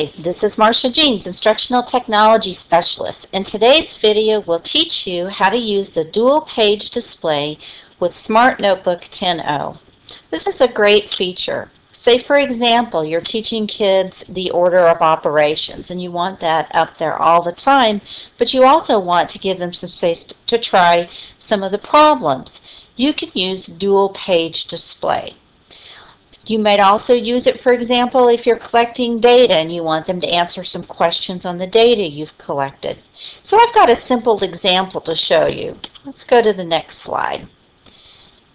Hi, this is Marcia Jeans, Instructional Technology Specialist. In today's video, we'll teach you how to use the dual page display with Smart Notebook 10.0. This is a great feature. Say, for example, you're teaching kids the order of operations and you want that up there all the time, but you also want to give them some space to try some of the problems. You can use dual page display. You might also use it, for example, if you're collecting data and you want them to answer some questions on the data you've collected. So I've got a simple example to show you. Let's go to the next slide.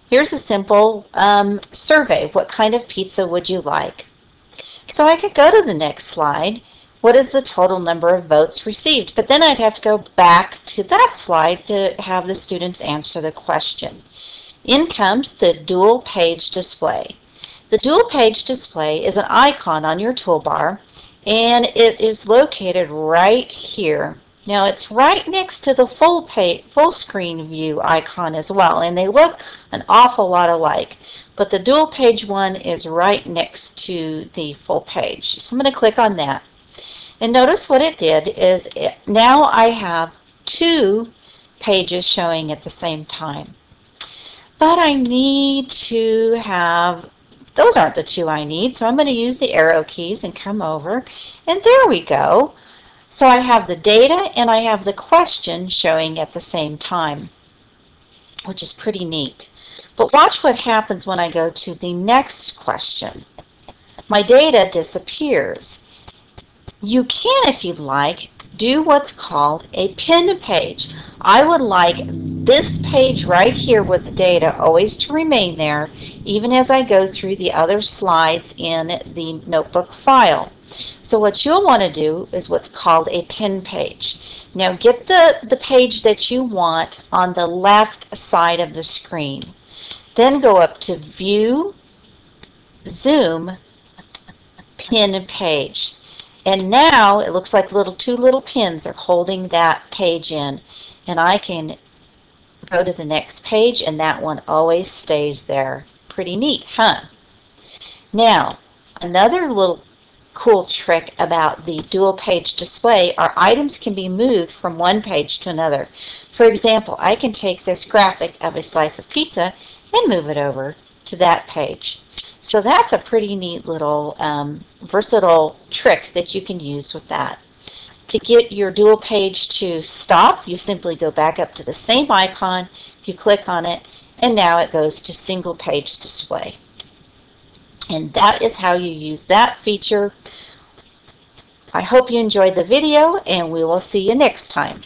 Here's a simple um, survey. What kind of pizza would you like? So I could go to the next slide. What is the total number of votes received? But then I'd have to go back to that slide to have the students answer the question. In comes the dual page display. The dual page display is an icon on your toolbar and it is located right here. Now it's right next to the full page, full screen view icon as well and they look an awful lot alike but the dual page one is right next to the full page. So I'm going to click on that and notice what it did is it, now I have two pages showing at the same time but I need to have those aren't the two I need, so I'm going to use the arrow keys and come over. And there we go. So I have the data and I have the question showing at the same time, which is pretty neat. But watch what happens when I go to the next question. My data disappears. You can, if you'd like, do what's called a pin page. I would like this page right here with the data always to remain there even as I go through the other slides in the notebook file. So what you'll want to do is what's called a pin page. Now get the, the page that you want on the left side of the screen. Then go up to View, Zoom, Pin Page. And now it looks like little two little pins are holding that page in. And I can go to the next page and that one always stays there. Pretty neat, huh? Now, another little cool trick about the dual page display are items can be moved from one page to another. For example, I can take this graphic of a slice of pizza and move it over to that page. So that's a pretty neat little um, versatile trick that you can use with that. To get your dual page to stop, you simply go back up to the same icon, you click on it, and now it goes to single page display. And that is how you use that feature. I hope you enjoyed the video, and we will see you next time.